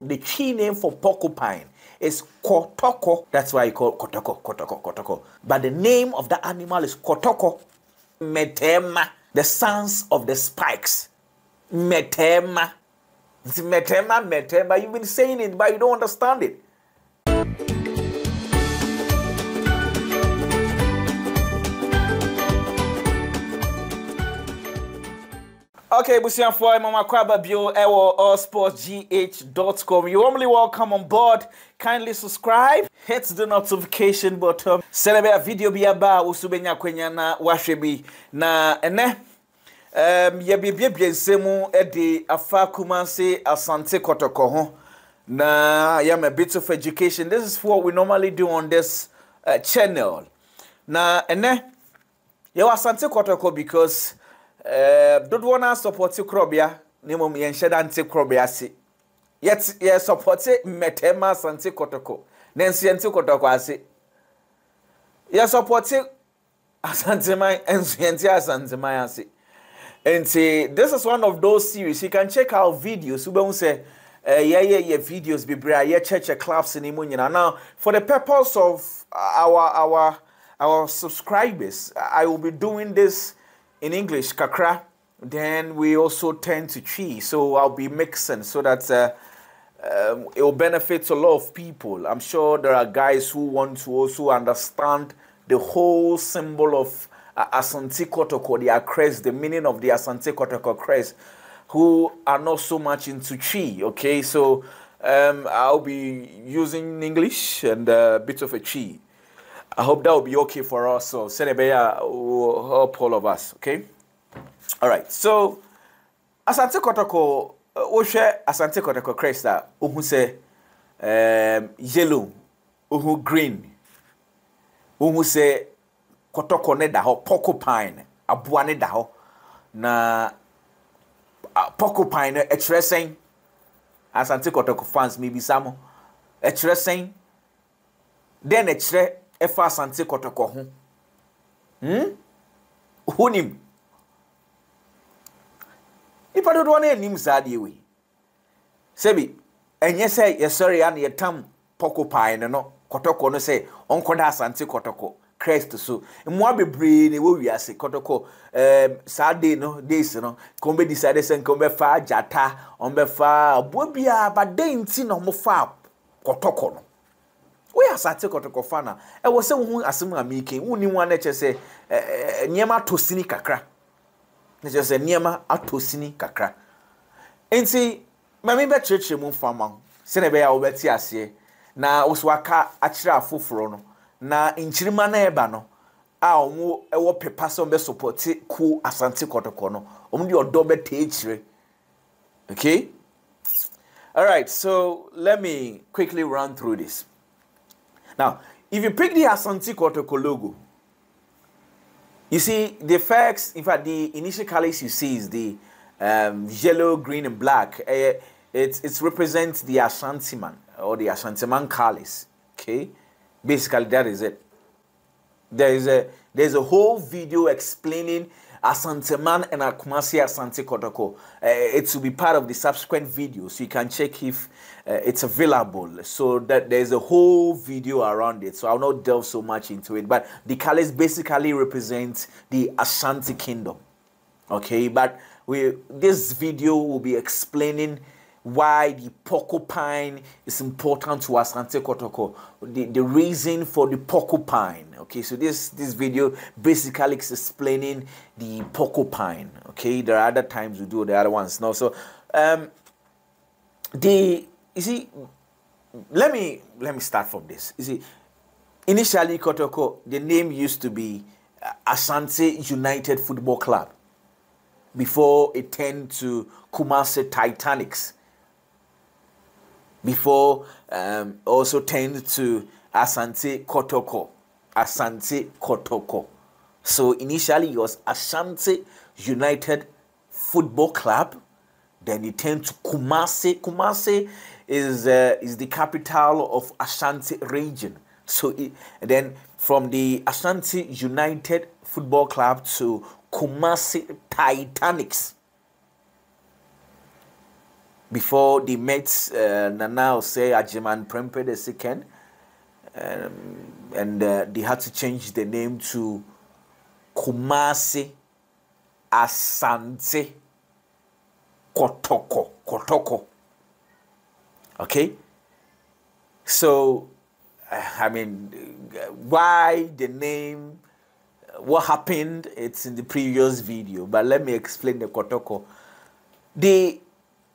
the Twi name for porcupine is kotoko. That's why you call kotoko, kotoko, kotoko. But the name of the animal is kotoko. Metema, the sons of the spikes. Metema. Metema, metema. You've been saying it, but you don't understand it. Okay, Busianfoy, Mama Kwaba Bio, Ewo, allsportsgh.com. You're warmly welcome on board. Kindly subscribe, hit the notification button. Send a video be about Usubenya Kwenya na Washwebi. Na ene, um, ya bibia biensemu edi afa kumanse asante kotoko ho. Na yam a bit of education. This is what we normally do on this uh, channel. Na ene, ya asante kotoko because dodoɔ no asɔpɔte korɔbea na mmom yɛnhyɛ da nte korɔbea ase. Yɛsɔpɔte mmɛtɛma asante kɔtɔkɔ nanso yɛnte kɔtɔkɔ ase. Yɛsɔpɔte asanteman nso yɛnte asanteman ase. Nti this is one of those series. You can check out videos. Wobɛhu sɛ uh, yɛyɛ yɛ videos bebree a yɛkyɛkyɛ clubs no mu nyinaa. Now for the purpose of our our our subscribers i will be doing this in English, kakra. Then we also tend to Twi. So I'll be mixing so that uh, um, it will benefit a lot of people. I'm sure there are guys who want to also understand the whole symbol of uh, Asante Kotoko, the crest, the meaning of the Asante Kotoko crest, who are not so much into Twi. Okay, so um, I'll be using English and a bit of a Twi. I hope that will be okay for us. So Senebeya will help all of us. Okay. All right. So Asante Kotoko, wohwɛ Asante Kotoko crest a wohu sɛ um, yellow, wohu green, wohu sɛ kɔtɔkɔ ne da hɔ, porcupine, aboa ne da hɔ, na uh, porcupine no ɛkyerɛ sɛn Asante Kotoko fans mebisa mo ɛkyerɛ sɛn dɛn ɛfa asante kɔtɔkɔ ho. Hmm? Wonim nipa dodoɔ no anim saa adeɛ wei. Sɛbi ɛnyɛ sɛ yɛsɔre a na yɛtam pɔkopae no no kɔtɔkɔ no sɛ ɔnkɔda asante kɔtɔkɔ crest so. Mmoa bebree na ɛwɔ wiase kɔtɔkɔ ɛɛm saa day no days no kɔn bɛ sɛ nkɔn bɛfa gyata ɔn aboa biara ba den na ɔmo kɔtɔkɔ no. Woyɛ asate kɔtɔkɔfa na ɛwɔ sɛ wohu asɛm a meeke. Wonni ho a na kyerɛ sɛ nneɛma atɔ sini kakra. Na kyerɛ sɛ nneɛma atɔ sini kakra. Nti mame bɛkyerɛkyerɛ mu mfama ho. Sɛne ɛbɛyɛ a wobɛte aseɛ. Na wo so aka akyerɛ afoforɔ no. Na nkyirima no ɛba no a ɔmo ɛwɔ pepa sɛ ɔmbɛsopɔte ko asante kɔtɔkɔ no. Ɔmo de ɔdɔ bɛtɛ kyerɛ okay? All right so let me quickly run through this Now, if you pick the Asante Kotoko logo, you see the first, in fact, the initial colors you see is the um, yellow, green, and black. Uh, it it represents the Ashanti man or the Ashanti man colors. Okay, basically that is it. There is a there's a whole video explaining Asante Man and Akumasi Asante Kotoko. Uh, it will be part of the subsequent video, so you can check if uh, it's available. So that there's a whole video around it. So I'll not delve so much into it. But the colors basically represent the Ashanti Kingdom. Okay, but we this video will be explaining why the porcupine is important to Asante Kotoko, the, the reason for the porcupine. Okay, so this, this video basically is explaining the porcupine. Okay, there are other times we do the other ones. No, so um, the you see, let me let me start from this. You see, initially Kotoko, the name used to be Asante United Football Club before it turned to Kumasi Titanics before um, also turned to Asante Kotoko. Asante Kotoko. So initially it was Ashanti United Football Club. Then it turned to Kumasi. Kumasi is uh, is the capital of Ashanti region. So it, then from the Ashanti United Football Club to Kumasi Titanics. Before they met uh, Nana say Agyeman Prempeh the second, um, and uh, they had to change the name to Kumasi Asante Kotoko Kotoko. Okay, so I mean, why the name? What happened? It's in the previous video, but let me explain the Kotoko. The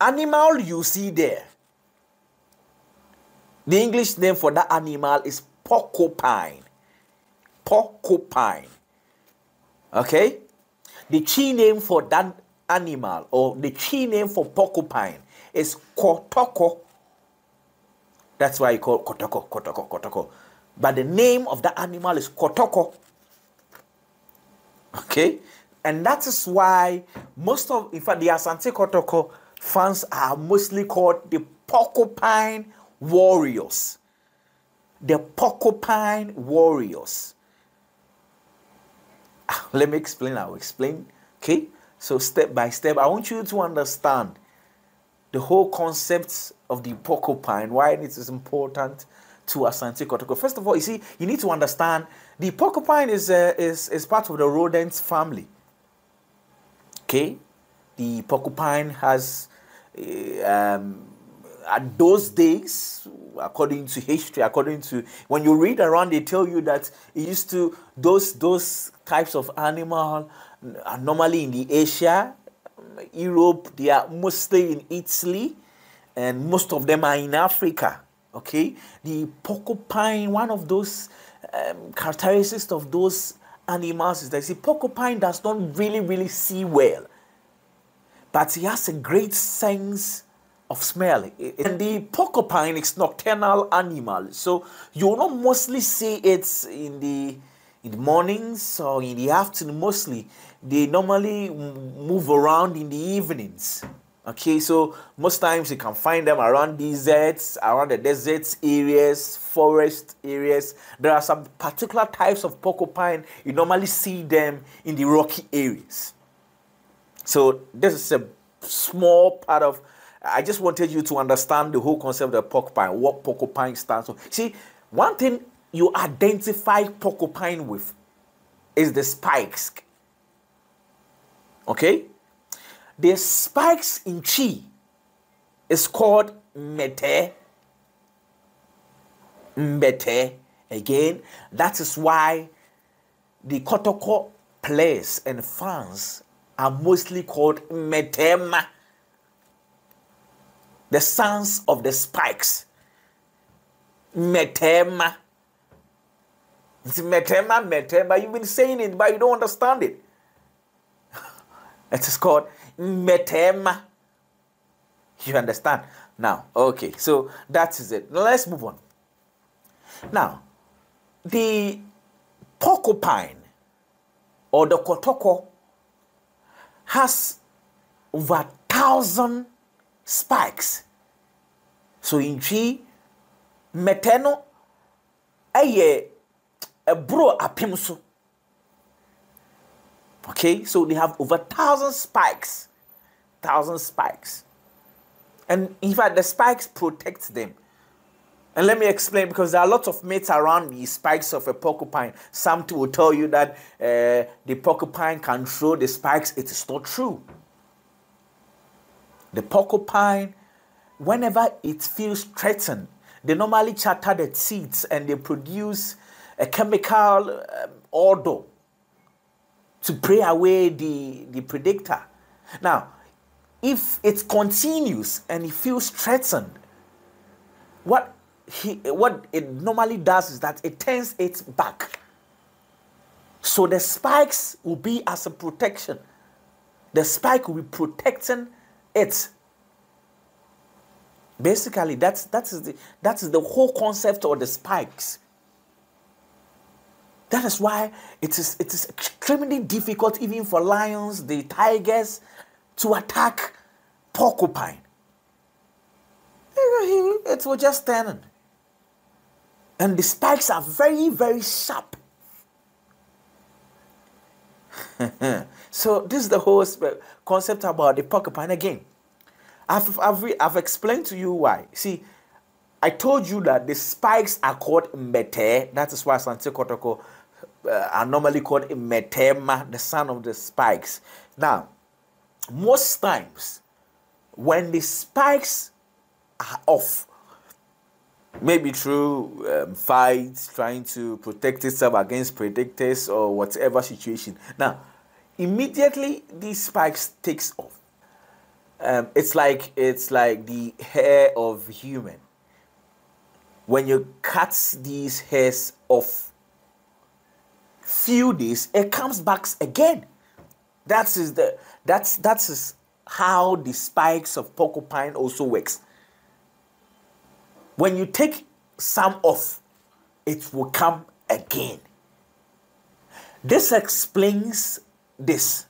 animal you see there, the English name for that animal is porcupine. Porcupine. Okay? The Twi name for that animal or the Twi name for porcupine is kotoko. That's why you call kotoko, kotoko, kotoko. But the name of the animal is kotoko. Okay? And that is why most of, in fact, the Asante Kotoko fans are mostly called the Porcupine Warriors. The Porcupine Warriors. Let me explain. I'll explain. Okay? So, step by step, I want you to understand the whole concept of the porcupine, why it is important to Asante Kotoko. First of all, you see, you need to understand the porcupine is, uh, is, is part of the rodent family. Okay? The porcupine has, uh, um, at those days, according to history, according to when you read around, they tell you that it used to those those types of animal are normally in the Asia, Europe. They are mostly in Italy, and most of them are in Africa. Okay, the porcupine, one of those um, characteristics of those animals is that see, porcupine does not really, really see well, but he has a great sense of smell. And the porcupine is nocturnal animal, so you will not mostly see it in the in the mornings or in the afternoon. Mostly, they normally move around in the evenings. Okay, so most times you can find them around deserts, around the deserts areas, forest areas. There are some particular types of porcupine. You normally see them in the rocky areas. So this is a small part of. I just wanted you to understand the whole concept of porcupine, what porcupine stands for. See, one thing you identify porcupine with is the spikes. Okay? The spikes in Twi is called mete. Mete. Again, that is why the Kotoko players and fans are mostly called metema. The sons of the spikes. Metema. It's metema, metema. You've been saying it, but you don't understand it. It is called metema. You understand? Now, okay, so that is it. Now let's move on. Now, the porcupine or the kotoko has over a thousand spikes. So in G, meteno, aye, a bro apimso. Okay, so they have over a thousand spikes, thousand spikes, and in fact, the spikes protect them. And let me explain because there are lots of myths around the spikes of a porcupine. Some will tell you that uh, the porcupine can throw the spikes. It is not true. The porcupine, whenever it feels threatened, they normally chatter the seeds and they produce a chemical um, odor to pray away the, the predictor. Now, if it continues and it feels threatened, what he what it normally does is that it turns its back. So the spikes will be as a protection. The spike will be protecting it. Basically, that's that's the that's the whole concept of the spikes. That is why it is, it is extremely difficult even for lions, the tigers, to attack porcupine. It will just stand. And the spikes are very, very sharp. so this is the whole concept about the porcupine again. I've, I've, I've explained to you why. See, I told you that the spikes are called mete. That is why Asante Kotoko uh, are normally called metema, the son of the spikes. Now, most times when the spikes are off, maybe through um, fights, trying to protect itself against predators or whatever situation. Now, immediately these spikes takes off. Um, it's like it's like the hair of human. When you cut these hairs off, few days it comes back again. That is is the that's that's how the spikes of porcupine also works. When you take some off, it will come again. This explains this.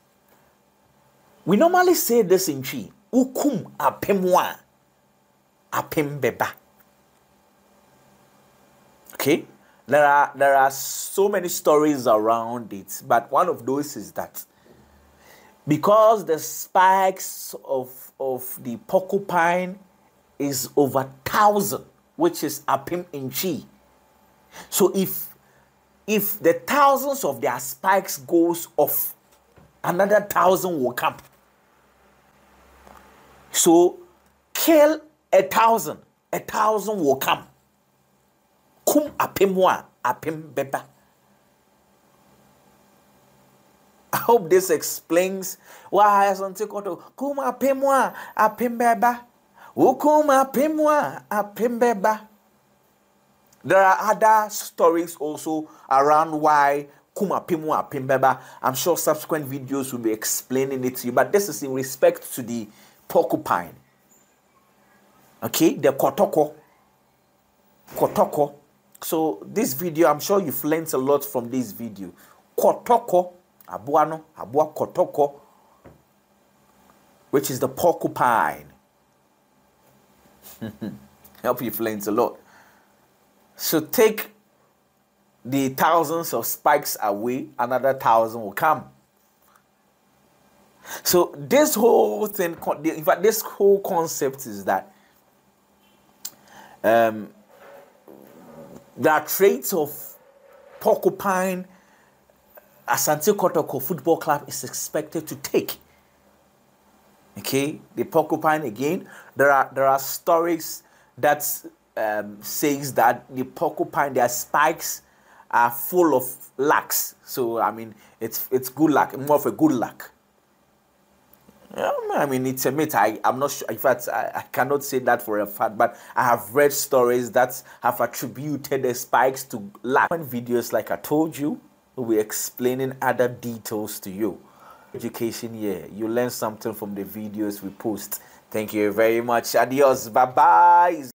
We normally say this in Twi. Ukum apemwa apem beba. Okay? There are there are so many stories around it, but one of those is that because the spikes of of the porcupine is over thousand which is apim inchi. So if if the thousands of their spikes goes off, another thousand will come. So kill a thousand, a thousand will come. Kum apim wa, apim beba. I hope this explains why Asante Koto kum apim wa, apim beba. Ukuma pimwa apimbeba. There are other stories also around why Kuma Pimwa Pimbeba. I'm sure subsequent videos will be explaining it to you, but this is in respect to the porcupine. Okay, the kotoko. Kotoko. So this video, I'm sure you've learned a lot from this video. Kotoko, abuano, abua kotoko, which is the porcupine. Help you flames a lot. So take the thousands of spikes away, another thousand will come. So this whole thing, in fact, this whole concept is that um, there are traits of porcupine Asante Kotoko Football Club is expected to take. Okay, the porcupine again. There are there are stories that um, says that the porcupine, their spikes are full of lucks. So I mean, it's it's good luck, more of a good luck. I mean, it's a myth. I, I'm not sure. In fact, I, I cannot say that for a fact, but I have read stories that have attributed the spikes to luck. Videos, like I told you, we'll be explaining other details to you education year. You learn something from the videos we post. Thank you very much. Adios. Bye bye.